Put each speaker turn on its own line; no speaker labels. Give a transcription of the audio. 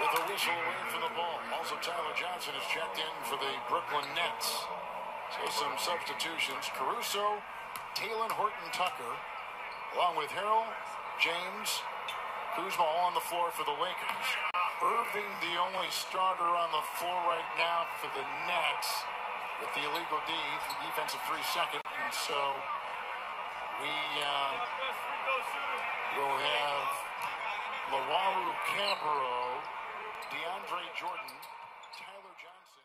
with a whistle away from the ball. Also, Tyler Johnson is checked in for the Brooklyn Nets. So some substitutions. Caruso, Talen Horton Tucker, along with Harrell, James, Kuzma all on the floor for the Lakers. Irving, the only starter on the floor right now for the Nets with the illegal D, defensive three second. And so we uh, will have Lawaru Cabarro, Andre Jordan, Tyler Johnson.